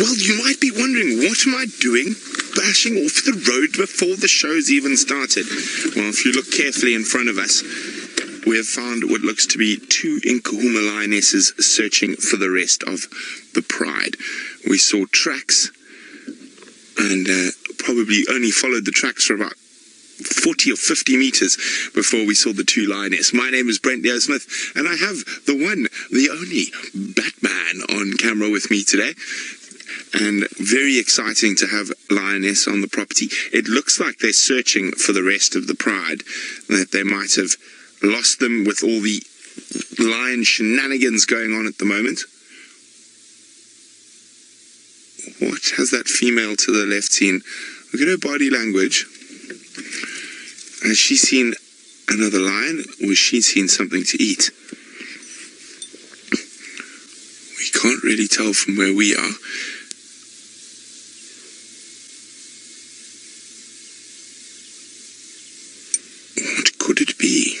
Well, you might be wondering, what am I doing bashing off the road before the show's even started? Well, if you look carefully in front of us, we have found what looks to be two Nkuhuma lionesses searching for the rest of the pride. We saw tracks and uh, probably only followed the tracks for about 40 or 50 meters before we saw the two lioness. My name is Brent Leo Smith, and I have the one, the only Batman on camera with me today. And very exciting to have lioness on the property. It looks like they're searching for the rest of the pride, that they might have lost them with all the lion shenanigans going on at the moment. What has that female to the left seen? Look at her body language. Has she seen another lion or has she seen something to eat? We can't really tell from where we are. What could it be?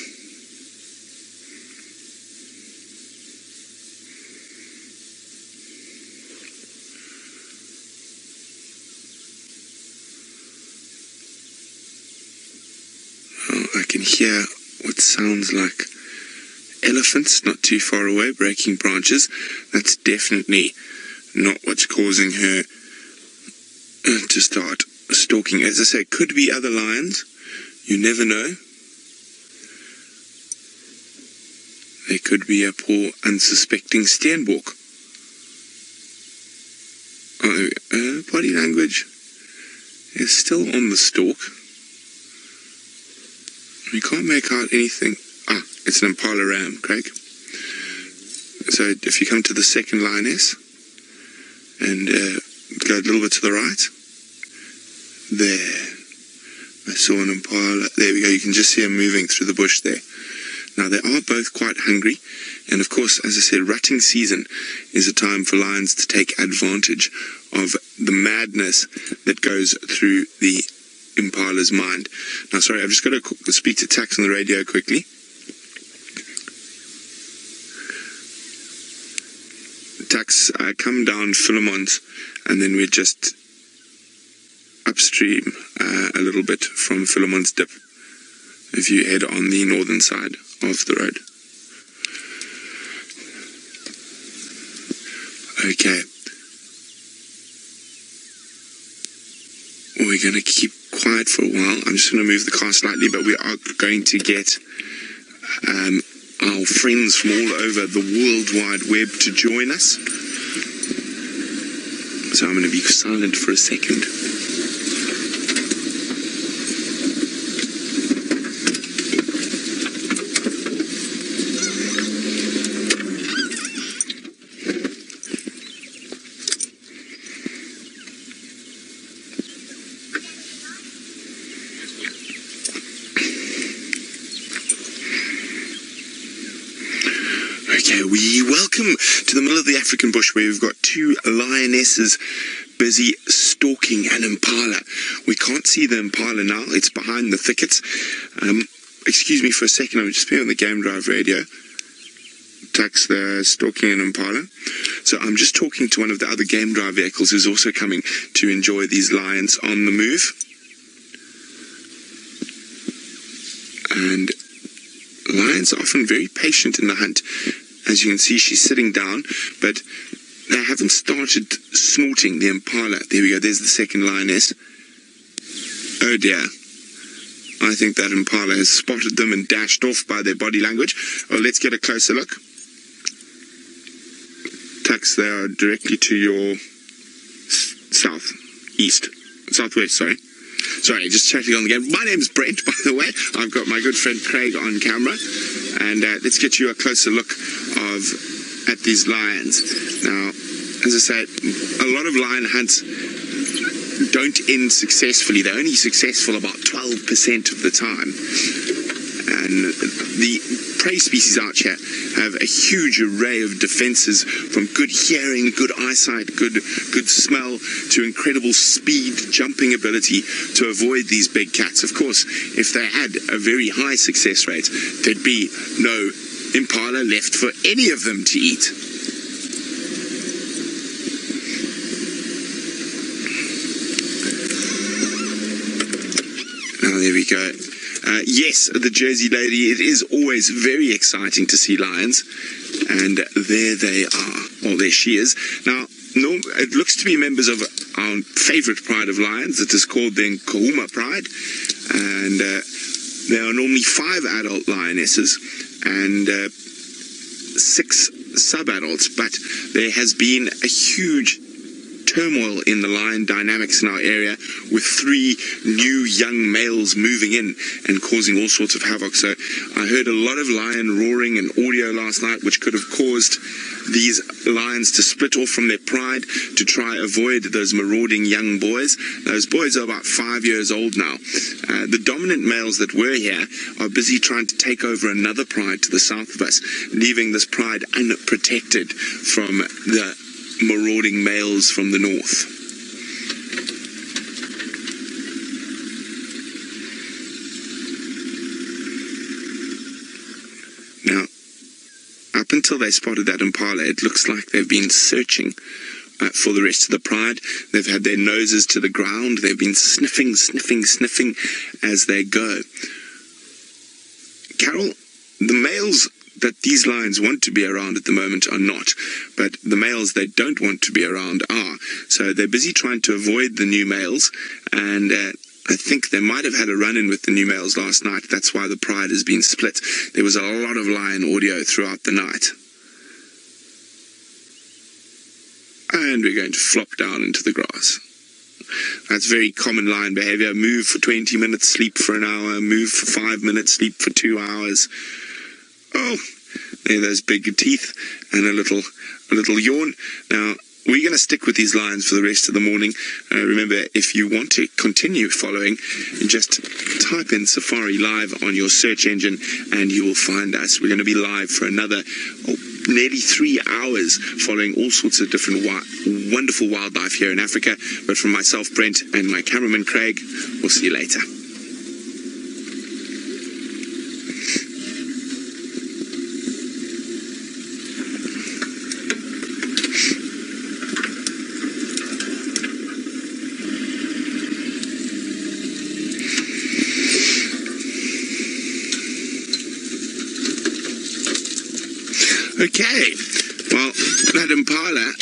Oh, I can hear what sounds like elephants not too far away breaking branches. That's definitely not what's causing her uh, to start stalking. As I say, could be other lions. You never know. There could be a poor, unsuspecting Steenbok. Oh, uh, body language is still on the stalk. We can't make out anything. Ah, it's an Impala Ram, Craig. So if you come to the second lioness and uh, go a little bit to the right, there. I saw an Impala. There we go. You can just see him moving through the bush there. Now they are both quite hungry, and of course, as I said, rutting season is a time for lions to take advantage of the madness that goes through the Impala's mind. Now, sorry, I've just got to speak to Tax on the radio quickly. Tax, I come down Philemont, and then we're just upstream uh, a little bit from Philemon's dip. If you head on the northern side of the road. Okay. We're going to keep quiet for a while. I'm just going to move the car slightly, but we are going to get um, our friends from all over the World Wide Web to join us. So I'm going to be silent for a second. Okay, we welcome to the middle of the African bush where we've got two lionesses busy stalking an impala. We can't see the impala now, it's behind the thickets. Um, excuse me for a second, I'm just being on the game drive radio. Tax the stalking an impala. So I'm just talking to one of the other game drive vehicles who's also coming to enjoy these lions on the move. And lions are often very patient in the hunt. As you can see, she's sitting down, but they haven't started snorting the impala. There we go, there's the second lioness. Oh dear. I think that impala has spotted them and dashed off by their body language. Oh, let's get a closer look. Tax, they are directly to your south, east, southwest, sorry. Sorry, just checking on the game. My name's Brent, by the way. I've got my good friend Craig on camera. And uh, let's get you a closer look of at these lions. Now, as I said, a lot of lion hunts don't end successfully. They're only successful about 12% of the time. And the prey species out here have a huge array of defenses from good hearing, good eyesight, good, good smell, to incredible speed, jumping ability to avoid these big cats. Of course, if they had a very high success rate, there'd be no impala left for any of them to eat. Now, there we go. Uh, yes, the Jersey Lady. It is always very exciting to see lions, and there they are. Well, there she is. Now, no, it looks to be members of our favourite pride of lions. It is called the Nkuhuma Pride, and uh, there are normally five adult lionesses and uh, six sub-adults. But there has been a huge turmoil in the lion dynamics in our area with three new young males moving in and causing all sorts of havoc. So I heard a lot of lion roaring and audio last night, which could have caused these lions to split off from their pride to try avoid those marauding young boys. Those boys are about five years old now. Uh, the dominant males that were here are busy trying to take over another pride to the south of us, leaving this pride unprotected from the marauding males from the north. Now, up until they spotted that impala, it looks like they've been searching uh, for the rest of the pride. They've had their noses to the ground. They've been sniffing, sniffing, sniffing as they go. Carol, the males that these lions want to be around at the moment are not, but the males they don't want to be around are. So they're busy trying to avoid the new males, and uh, I think they might have had a run in with the new males last night. That's why the pride has been split. There was a lot of lion audio throughout the night. And we're going to flop down into the grass. That's very common lion behavior. Move for 20 minutes, sleep for an hour, move for five minutes, sleep for two hours. Oh, there those big teeth and a little a little yawn. Now we're going to stick with these lines for the rest of the morning. Uh, remember, if you want to continue following, just type in Safari Live on your search engine and you will find us. We're going to be live for another oh, nearly three hours following all sorts of different wonderful wildlife here in Africa. But from myself, Brent, and my cameraman, Craig, we'll see you later. Okay. Well, that impala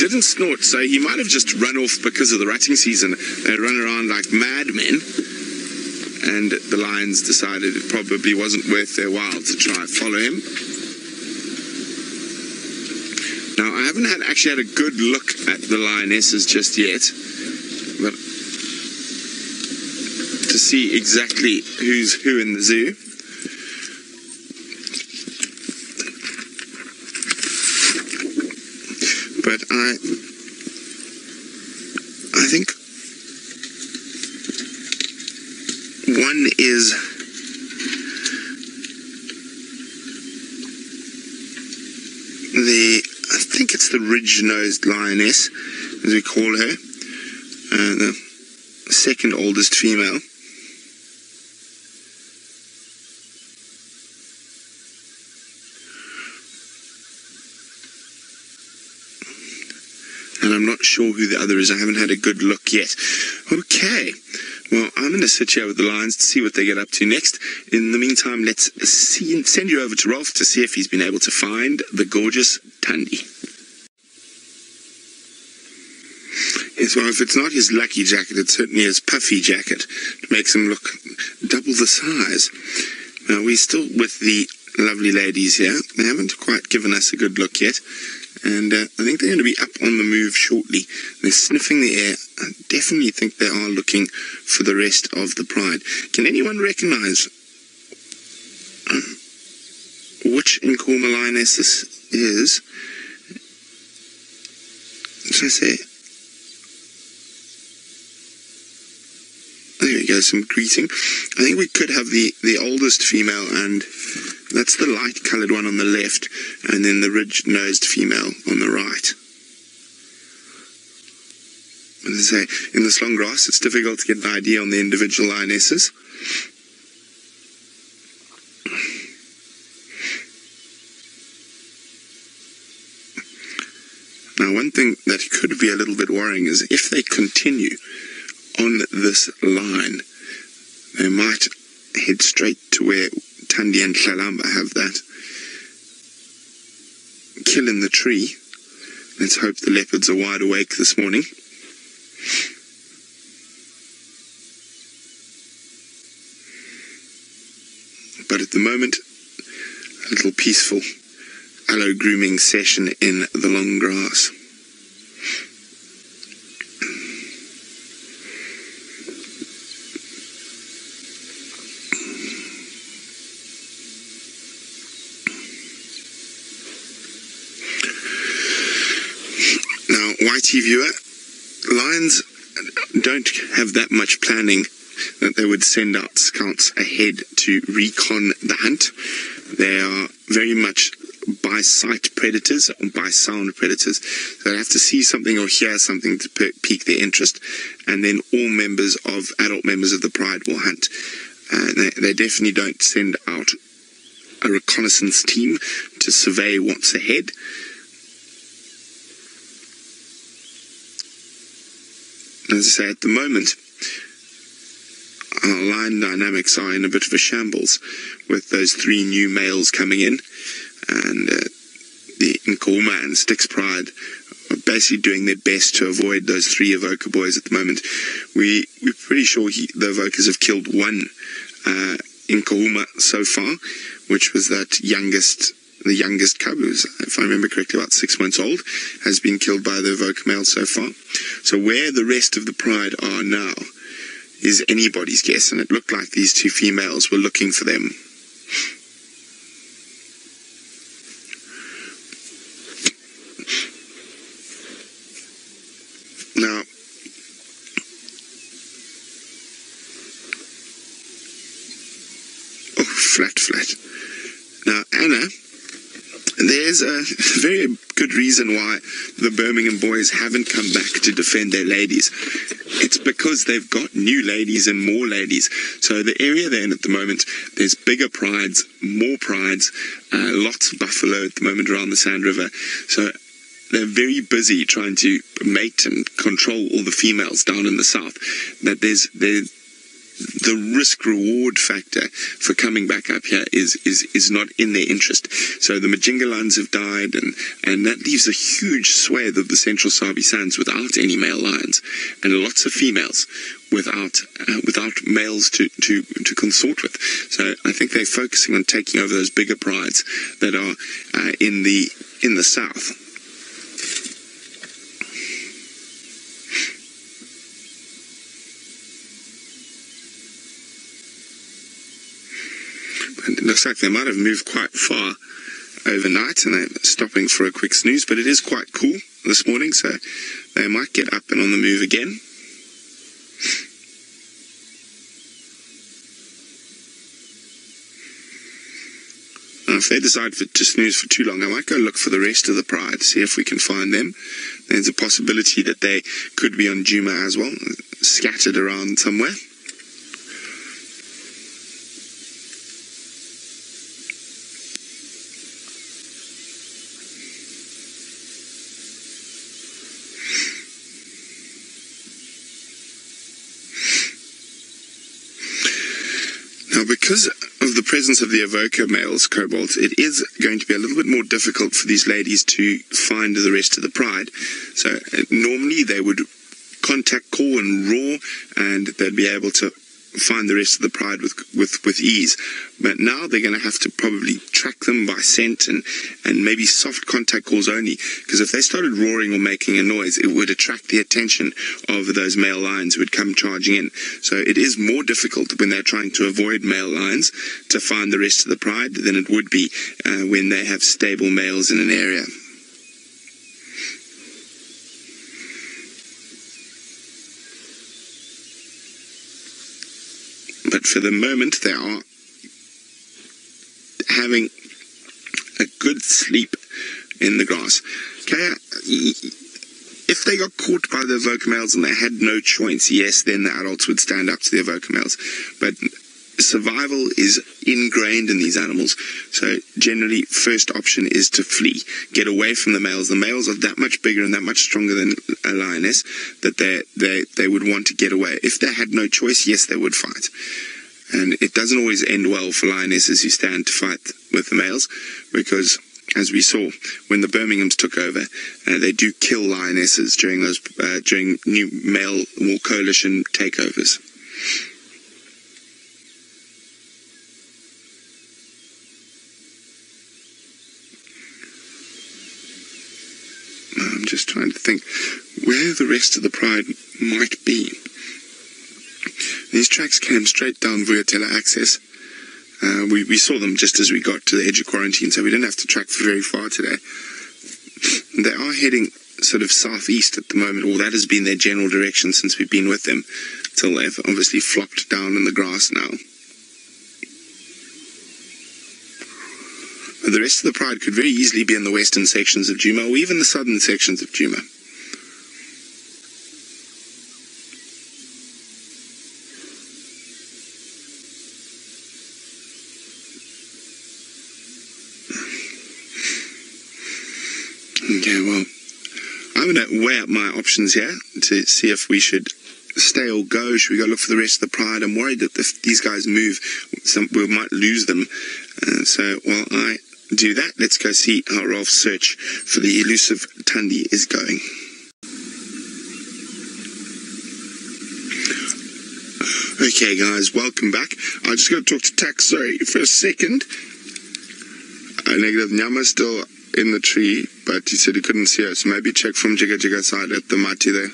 didn't snort, so he might have just run off because of the rutting season. They run around like madmen, and the lions decided it probably wasn't worth their while to try and follow him. Now, I haven't had actually had a good look at the lionesses just yet, but to see exactly who's who in the zoo. but I I think one is the I think it's the ridge-nosed lioness, as we call her, uh, the second oldest female. Sure who the other is. I haven't had a good look yet. Okay. Well, I'm going to sit here with the Lions to see what they get up to next. In the meantime, let's see, send you over to Rolf to see if he's been able to find the gorgeous Thandi. Yes, well, if it's not his lucky jacket, it's certainly his puffy jacket. It makes him look double the size. Now, we're still with the lovely ladies here. They haven't quite given us a good look yet and uh, I think they're going to be up on the move shortly. They're sniffing the air. I definitely think they are looking for the rest of the pride. Can anyone recognise um, which Nkuhuma lioness this is? Should I say? There we go, some greeting. I think we could have the, the oldest female and that's the light coloured one on the left, and then the ridge-nosed female on the right. As I say, in this long grass, it's difficult to get an idea on the individual lionesses. Now, one thing that could be a little bit worrying is if they continue on this line, They might head straight to where Thandi and Tlalamba have that. Kill in the tree. Let's hope the leopards are wide awake this morning. But at the moment, a little peaceful allogrooming session in the long grass. Viewer, lions don't have that much planning that they would send out scouts ahead to recon the hunt. They are very much by sight predators or by sound predators. They have to see something or hear something to pique their interest, and then all members of adult members of the pride will hunt. Uh, they, they definitely don't send out a reconnaissance team to survey what's ahead. As I say, at the moment, our line dynamics are in a bit of a shambles with those three new males coming in. And uh, the Nkuhuma and Styx Pride are basically doing their best to avoid those three Avoca boys at the moment. We, we're pretty sure he, the Avocas have killed one uh, Nkuhuma so far, which was that youngest the youngest cub, who's, if I remember correctly, about six months old, has been killed by the Avoca male so far. So where the rest of the pride are now is anybody's guess, and it looked like these two females were looking for them. Now, oh, flat, flat. Now, Anna, there's a very good reason why the Birmingham boys haven't come back to defend their ladies. It's because they've got new ladies and more ladies. So the area they're in at the moment, there's bigger prides, more prides, uh, lots of buffalo at the moment around the Sand River. So they're very busy trying to mate and control all the females down in the south. That there's there's the risk reward factor for coming back up here is is is not in their interest. So the Majinga lions have died, and and that leaves a huge swathe of the central Sabi sands without any male lions, and lots of females without uh, without males to to to consort with. So I think they're focusing on taking over those bigger prides that are uh, in the in the south. It looks like they might have moved quite far overnight and they're stopping for a quick snooze, but it is quite cool this morning, so they might get up and on the move again. Now, if they decide for, to snooze for too long, I might go look for the rest of the pride, see if we can find them. There's a possibility that they could be on Djuma as well, scattered around somewhere. Now, because of the presence of the Avoca males, Cobalt, it is going to be a little bit more difficult for these ladies to find the rest of the pride. So uh, normally they would contact call and roar, and they'd be able to find the rest of the pride with with with ease. But now they're going to have to probably track them by scent and and maybe soft contact calls only. Because if they started roaring or making a noise, it would attract the attention of those male lions who would come charging in. So it is more difficult when they're trying to avoid male lions to find the rest of the pride than it would be uh, when they have stable males in an area. But for the moment they are having a good sleep in the grass. If they got caught by the Avoca males and they had no choice, yes, then the adults would stand up to the Avoca males. But survival is ingrained in these animals. So generally, first option is to flee, get away from the males. The males are that much bigger and that much stronger than a lioness that they they they would want to get away. If they had no choice, yes, they would fight. And it doesn't always end well for lionesses who stand to fight with the males because, as we saw when the Birminghams took over, uh, they do kill lionesses during those uh, during new male war coalition takeovers. I'm just trying to think where the rest of the pride might be. These tracks came straight down Vuyatela access. Uh, we, we saw them just as we got to the edge of quarantine, so we didn't have to track very far today. They are heading sort of southeast at the moment, or that has been their general direction since we've been with them, till they've obviously flopped down in the grass now. The rest of the pride could very easily be in the western sections of Djuma, or even the southern sections of Djuma. Okay, well, I'm going to weigh up my options here to see if we should stay or go. Should we go look for the rest of the pride? I'm worried that if these guys move, some, we might lose them. Uh, so while I do that, let's go see how Ralph's search for the elusive Thandi is going. Okay, guys, welcome back. I just got to talk to Tax, sorry, for a second. Uh, negative Nyama still in the tree, but he said he couldn't see us. Maybe check from Chitwa Chitwa side at the Mati there.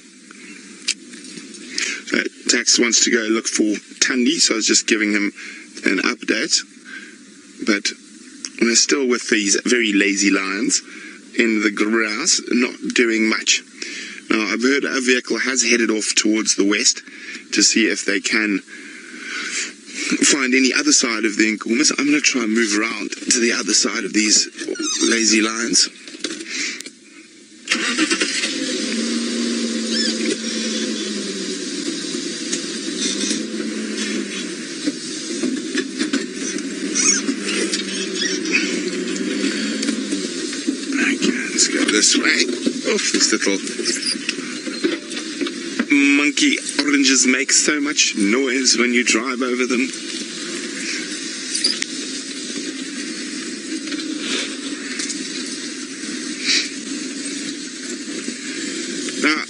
So Tax wants to go look for Thandi, so I was just giving him an update. But we're still with these very lazy lions in the grass, not doing much. Now, I've heard a vehicle has headed off towards the west to see if they can find any other side of the Nkumas. I'm going to try and move around to the other side of these lazy lions. Okay, let's go this way. Oh, little monkey oranges make so much noise when you drive over them. Now,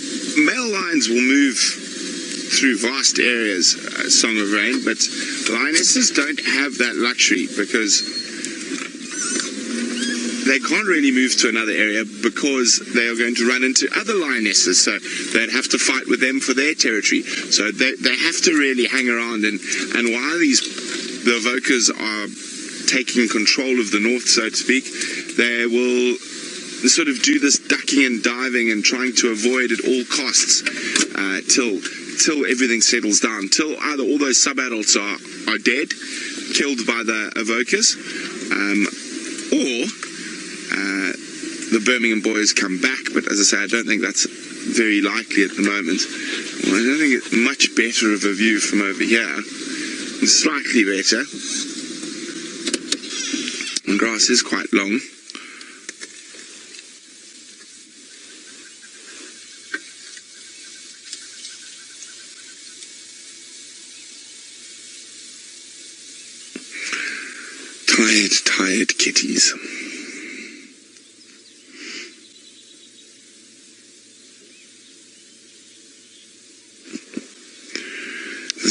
male lions will move through vast areas, uh, Song of Rain, but lionesses don't have that luxury because they can't really move to another area because they are going to run into other lionesses. So they'd have to fight with them for their territory. So they, they have to really hang around. And, and while these, the Avocas are taking control of the north, so to speak, they will sort of do this ducking and diving and trying to avoid at all costs uh, till till everything settles down, till either all those subadults are, are dead, killed by the Avocas, um, or uh, the Birmingham boys come back, but as I say, I don't think that's very likely at the moment. Well, I don't think it's much better of a view from over here. It's slightly better. The grass is quite long. Tired, tired kitties.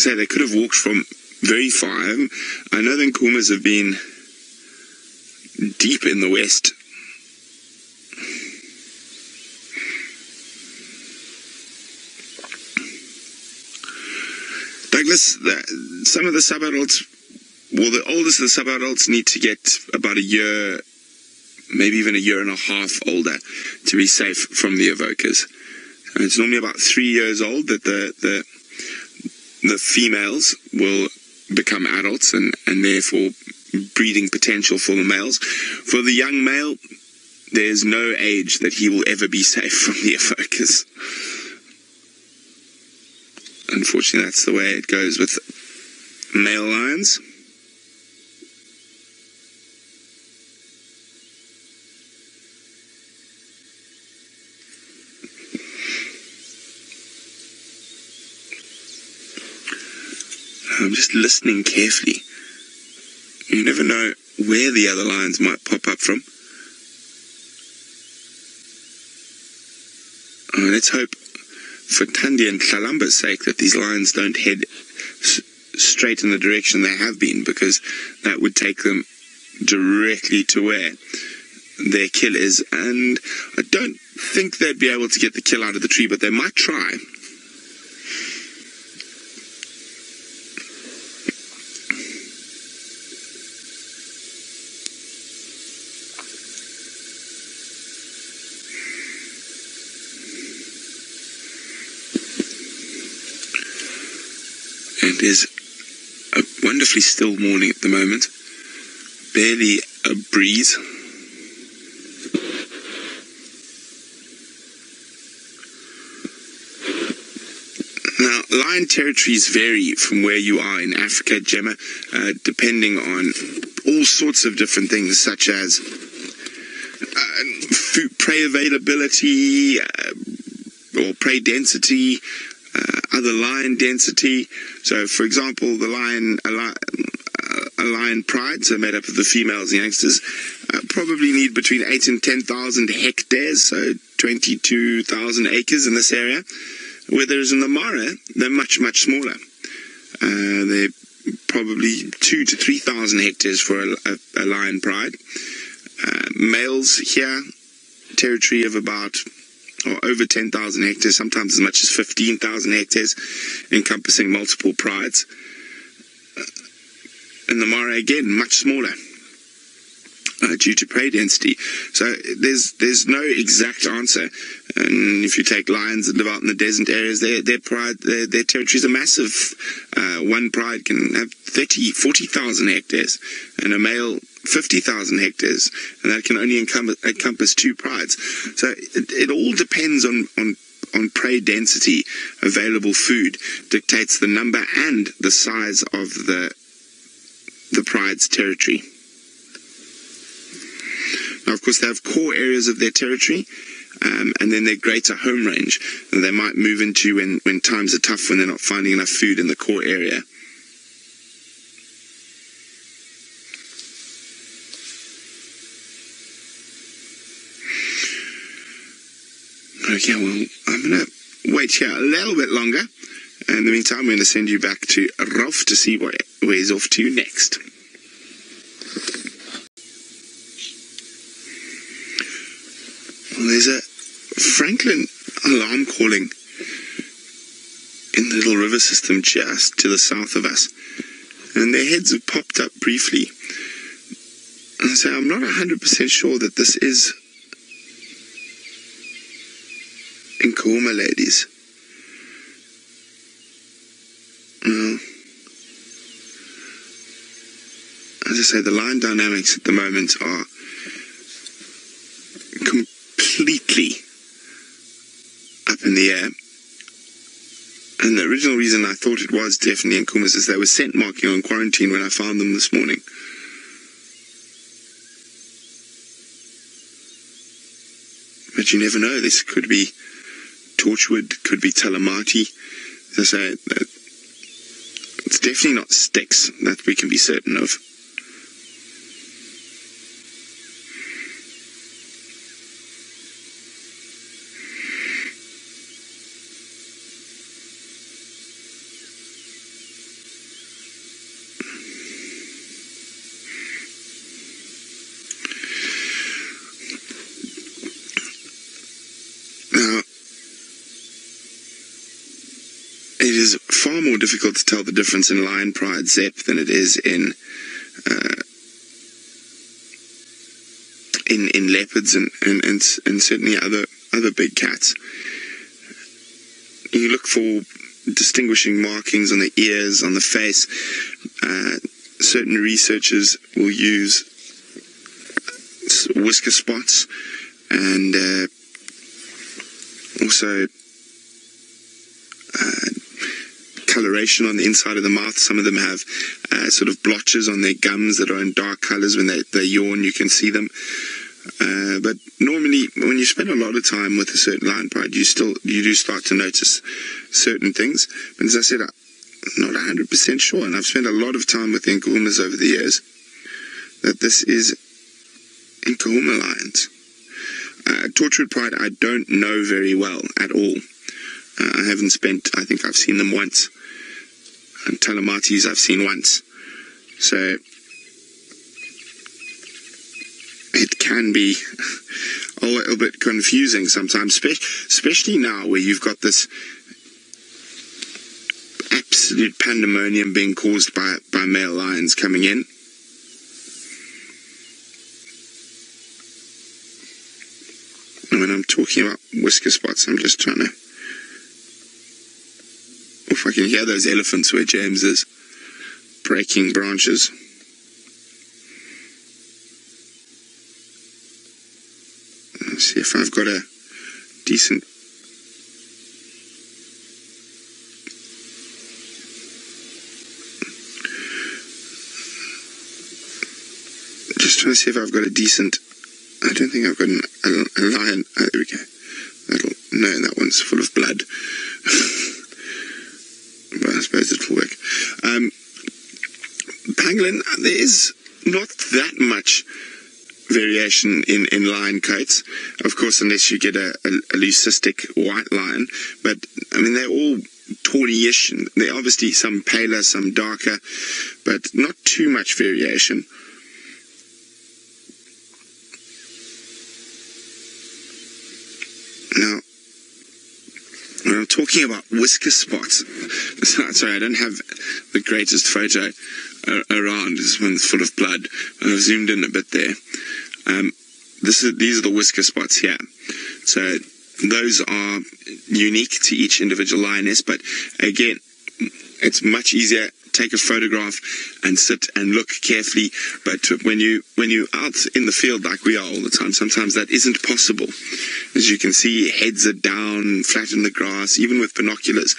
Say, they could have walked from very far. Eh? I know the Nkumas have been deep in the west. Douglas, the, some of the subadults, well, the oldest of the subadults need to get about a year, maybe even a year and a half older to be safe from the Avocas. And it's normally about three years old that the, the the females will become adults and, and therefore breeding potential for the males. For the young male, there's no age that he will ever be safe from the focus. Unfortunately, that's the way it goes with male lions. I'm just listening carefully. You never know where the other lions might pop up from. Uh, let's hope for Thandi and Tlalamba's sake that these lions don't head straight in the direction they have been because that would take them directly to where their kill is. And I don't think they'd be able to get the kill out of the tree, but they might try. And there's a wonderfully still morning at the moment. Barely a breeze. Now, lion territories vary from where you are in Africa, Gemma, uh, depending on all sorts of different things, such as uh, food, prey availability, uh, or prey density, uh, other lion density. So, for example, the lion, a, li- a lion pride, so made up of the females and youngsters, uh, probably need between eight and ten thousand hectares, so twenty-two thousand acres in this area. Whereas in the Mara, they're much much smaller. Uh, they're probably two to three thousand hectares for a, a, a lion pride. Uh, males here, territory of about or over 10,000 hectares, sometimes as much as 15,000 hectares, encompassing multiple prides. Uh, and the Mara, again, much smaller. Uh, due to prey density, so there's there's no exact answer. And if you take lions that live out in the desert areas, their their pride their, their territories are massive. Uh, one pride can have 30, 40,000 hectares, and a male 50,000 hectares, and that can only encompass, encompass two prides. So it, it all depends on, on, on prey density, available food dictates the number and the size of the, the pride's territory. Now, of course, they have core areas of their territory. Um, and then their greater home range that they might move into when, when times are tough when they're not finding enough food in the core area. Okay, well, I'm going to wait here a little bit longer. In the meantime, I'm going to send you back to Rolf to see what, where he's off to next. Well, there's a francolin alarm calling in the little river system just to the south of us. And their heads have popped up briefly. And so I'm not 100% sure that this is in coma, ladies. Well, as I say, the line dynamics at the moment are completely up in the air. And the original reason I thought it was definitely in is they were scent marking on quarantine when I found them this morning. But you never know. This could be Torchwood, could be Talamati. As I say, it's definitely not Styx, that we can be certain of. Now, it is far more difficult to tell the difference in lion pride zep than it is in uh, in in leopards and, and, and, and certainly other other big cats. You look for distinguishing markings on the ears, on the face. Uh, certain researchers will use whisker spots and uh, also uh, coloration on the inside of the mouth. Some of them have uh, sort of blotches on their gums that are in dark colors. When they, they yawn, you can see them. Uh, but normally, when you spend a lot of time with a certain lion pride, you still you do start to notice certain things. But as I said, I'm not 100% sure, and I've spent a lot of time with Nkuhumas over the years, that this is Nkuhuma lions. Uh, Torchwood Pride, I don't know very well at all. Uh, I haven't spent, I think I've seen them once. And Talamatis I've seen once. So it can be a little bit confusing sometimes, especially now where you've got this absolute pandemonium being caused by, by male lions coming in. When I'm talking about whisker spots, I'm just trying to. If I can hear those elephants where James is breaking branches. See if I've got a decent just trying to see if I've got a decent. I don't think I've got an, a, a lion. Oh, there we go. That'll, no, that one's full of blood. I suppose it'll work. Um, pangolin, there is not that much variation in, in lion coats. Of course, unless you get a, a, a leucistic white lion. But, I mean, they're all tawny-ish. They're obviously some paler, some darker, but not too much variation. Now, when I'm talking about whisker spots, sorry, I don't have the greatest photo around. This one's full of blood. I've zoomed in a bit there. Um, this is these are the whisker spots here. So those are unique to each individual lioness, but again, it's much easier take a photograph and sit and look carefully. But when you when you're out in the field like we are all the time, sometimes that isn't possible. As you can see, heads are down, flat in the grass, even with binoculars.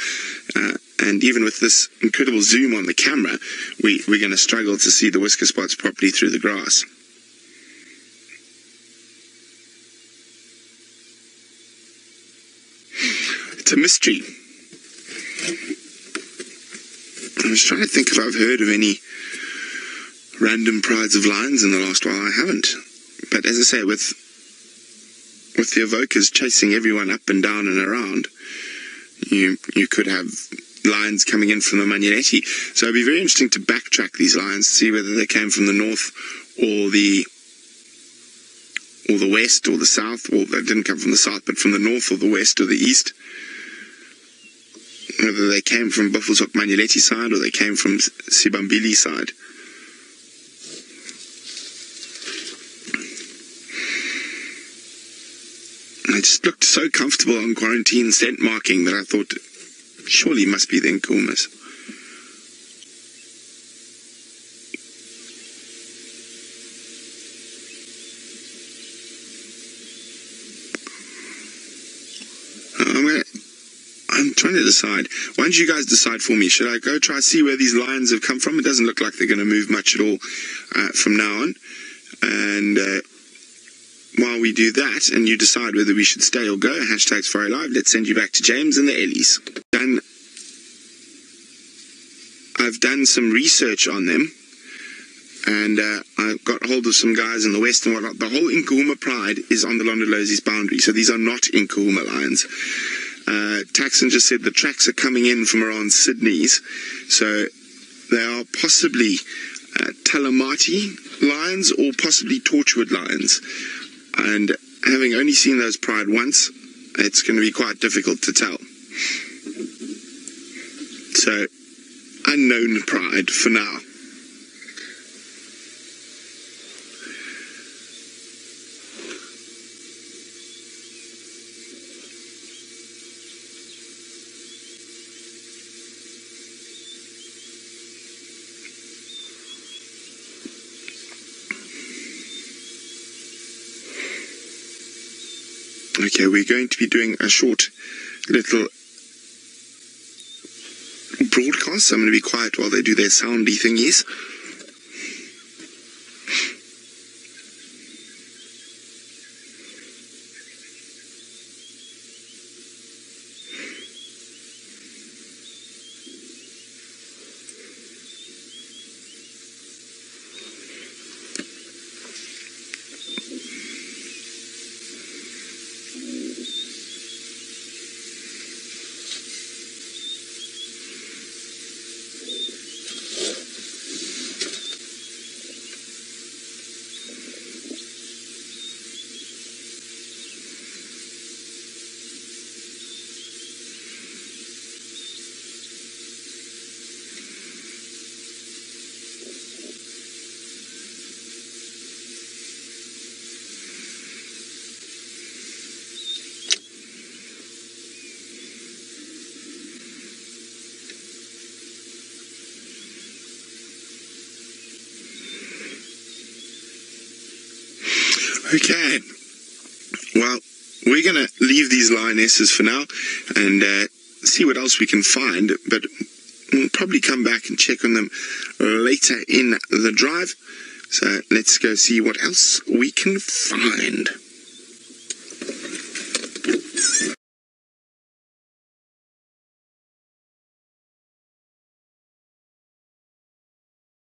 Uh, and even with this incredible zoom on the camera, we, we're going to struggle to see the whisker spots properly through the grass. It's a mystery. Was trying to think if I've heard of any random prides of lions in the last while. I haven't. But as I say, with with the Avocas chasing everyone up and down and around, you you could have lions coming in from the Manyeleti. So it'd be very interesting to backtrack these lions, see whether they came from the north or the or the west or the south, or they didn't come from the south, but from the north or the west or the east whether they came from Buffelshoek Manyeleti side or they came from Sibambili side. I just looked so comfortable on quarantine scent marking that I thought, surely must be the Trying to decide. Why don't you guys decide for me? Should I go try see where these lions have come from? It doesn't look like they're going to move much at all uh, from now on. And uh, while we do that, and you decide whether we should stay or go, hashtag Safari Live, let's send you back to James and the Ellies. Done. I've done some research on them and uh, I got hold of some guys in the west and whatnot. The whole Nkuhuma Pride is on the Londolozi's boundary, so these are not Nkuhuma lions. Uh, Taxon just said the tracks are coming in from around Sydney's, so they are possibly uh, Talamati lions or possibly Torchwood lions. And having only seen those pride once, it's going to be quite difficult to tell. So, unknown pride for now. Okay, we're going to be doing a short little broadcast. I'm going to be quiet while they do their soundy thingies. Okay. Well, we're going to leave these lionesses for now and uh, see what else we can find, but we'll probably come back and check on them later in the drive. So let's go see what else we can find.